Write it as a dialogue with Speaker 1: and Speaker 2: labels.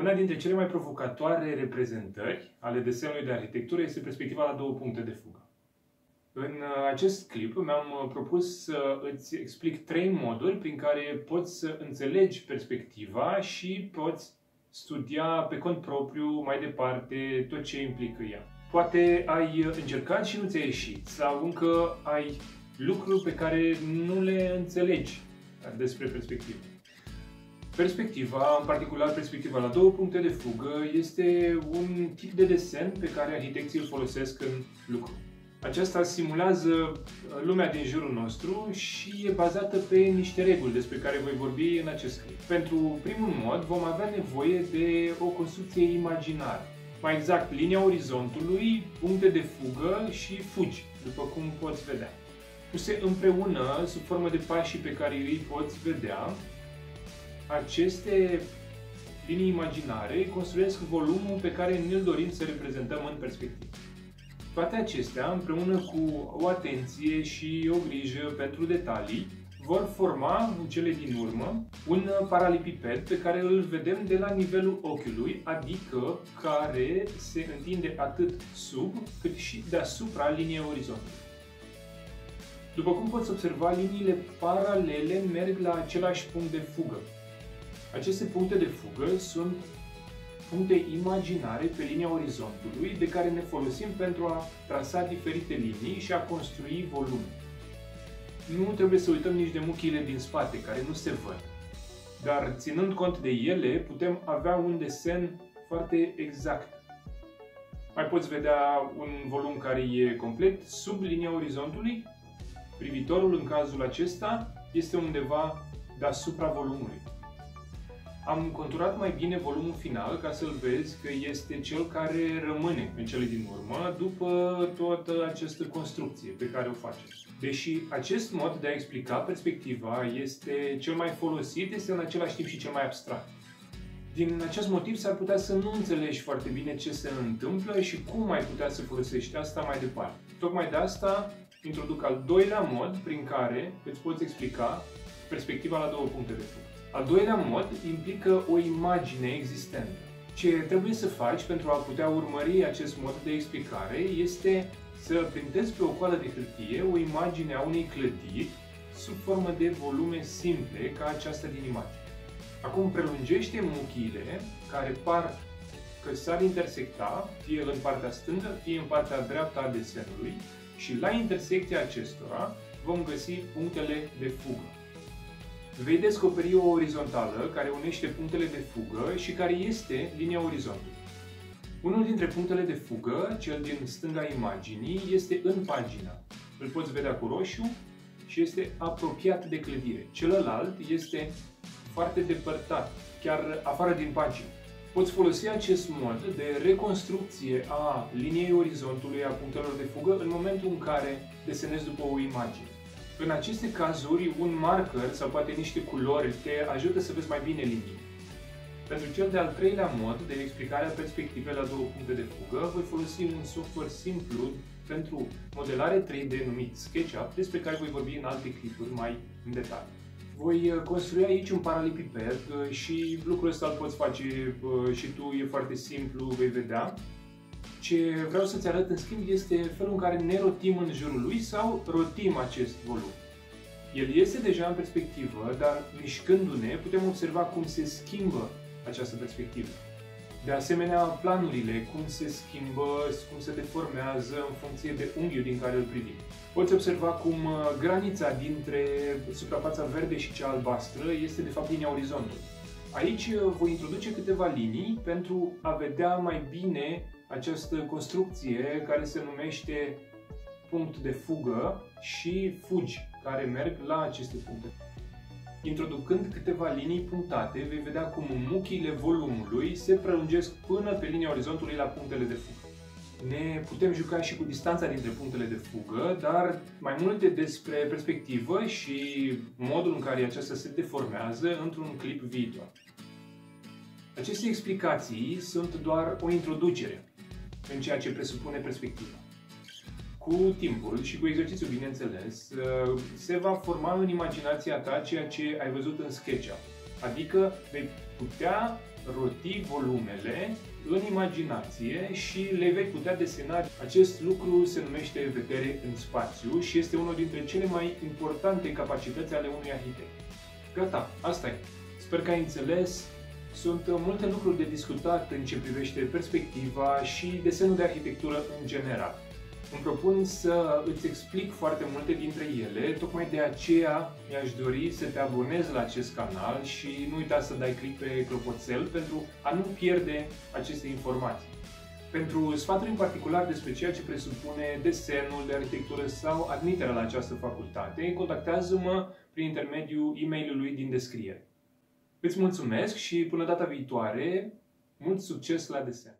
Speaker 1: Una dintre cele mai provocatoare reprezentări ale desenului de arhitectură este perspectiva la două puncte de fugă. În uh, acest clip mi-am uh, propus să îți explic trei moduri prin care poți să înțelegi perspectiva și poți studia pe cont propriu mai departe tot ce implică ea. Poate ai încercat și nu ți-a ieșit sau încă ai lucruri pe care nu le înțelegi despre perspectivă. Perspectiva, în particular perspectiva la două puncte de fugă, este un tip de desen pe care arhitecții îl folosesc în lucru. Aceasta simulează lumea din jurul nostru și e bazată pe niște reguli despre care voi vorbi în acest clip. Pentru primul mod vom avea nevoie de o construcție imaginară. Mai exact, linia orizontului, puncte de fugă și fugi, după cum poți vedea. Puse împreună, sub formă de pașii pe care îi poți vedea, aceste linii imaginare construiesc volumul pe care ne-l dorim să reprezentăm în perspectivă. Toate acestea, împreună cu o atenție și o grijă pentru detalii, vor forma în cele din urmă un paralipiped pe care îl vedem de la nivelul ochiului, adică care se întinde atât sub cât și deasupra liniei orizontului. După cum poți observa, liniile paralele merg la același punct de fugă. Aceste puncte de fugă sunt puncte imaginare pe linia orizontului de care ne folosim pentru a trasa diferite linii și a construi volume. Nu trebuie să uităm nici de muchile din spate, care nu se văd. Dar ținând cont de ele, putem avea un desen foarte exact. Mai poți vedea un volum care e complet sub linia orizontului. Privitorul, în cazul acesta, este undeva deasupra volumului. Am conturat mai bine volumul final ca să-l vezi că este cel care rămâne în cele din urmă după toată această construcție pe care o facem. Deși acest mod de a explica perspectiva este cel mai folosit, este în același timp și cel mai abstract. Din acest motiv s-ar putea să nu înțelegi foarte bine ce se întâmplă și cum ai putea să folosești asta mai departe. Tocmai de asta introduc al doilea mod prin care îți poți explica perspectiva la două puncte de fugă. Al doilea mod implică o imagine existentă. Ce trebuie să faci pentru a putea urmări acest mod de explicare este să printezi pe o coală de hârtie o imagine a unei clădiri sub formă de volume simple ca aceasta din imagine. Acum prelungește muchiile care par că s-ar intersecta, fie în partea stângă, fie în partea dreaptă a desenului și la intersecția acestora vom găsi punctele de fugă vei descoperi o orizontală care unește punctele de fugă și care este linia orizontului. Unul dintre punctele de fugă, cel din stânga imaginii, este în pagină. Îl poți vedea cu roșu și este apropiat de clădire. Celălalt este foarte depărtat, chiar afară din pagină. Poți folosi acest mod de reconstrucție a liniei orizontului a punctelor de fugă în momentul în care desenezi după o imagine. În aceste cazuri, un marker sau poate niște culori te ajută să vezi mai bine linii. Pentru cel de-al treilea mod de explicare a perspectivei la două puncte de fugă, voi folosi un software simplu pentru modelare 3D numit SketchUp, despre care voi vorbi în alte clipuri mai în detaliu. Voi uh, construi aici un paralipiped uh, și lucrul ăsta îl poți face uh, și tu, e foarte simplu, vei vedea. Ce vreau să-ți arăt în schimb este felul în care ne rotim în jurul lui sau rotim acest volum. El este deja în perspectivă, dar mișcându-ne putem observa cum se schimbă această perspectivă. De asemenea, planurile, cum se schimbă, cum se deformează în funcție de unghiul din care îl privim. Poți observa cum uh, granița dintre suprafața verde și cea albastră este de fapt linia orizontului. Aici uh, voi introduce câteva linii pentru a vedea mai bine această construcție care se numește punct de fugă și fugi care merg la aceste puncte. Introducând câteva linii punctate, vei vedea cum muchile volumului se prelungesc până pe linia orizontului la punctele de fugă. Ne putem juca și cu distanța dintre punctele de fugă, dar mai multe despre perspectivă și modul în care aceasta se deformează într-un clip viitor. Aceste explicații sunt doar o introducere în ceea ce presupune perspectiva. Cu timpul și cu exercițiul, bineînțeles, uh, se va forma în imaginația ta ceea ce ai văzut în SketchUp. Adică vei putea roti volumele în imaginație și le vei putea desena. Acest lucru se numește vedere în spațiu și este unul dintre cele mai importante capacități ale unui arhitect. Gata, asta e. Sper că ai înțeles. Sunt multe lucruri de discutat în ce privește perspectiva și desenul de arhitectură în general. Îmi propun să îți explic foarte multe dintre ele, tocmai de aceea mi-aș dori să te abonezi la acest canal și nu uita să dai click pe clopoțel pentru a nu pierde aceste informații. Pentru sfaturi în particular despre ceea ce presupune desenul de arhitectură sau admiterea la această facultate, contactează-mă prin intermediul e-mailului din descriere. Îți mulțumesc și până data viitoare, mult succes la desen!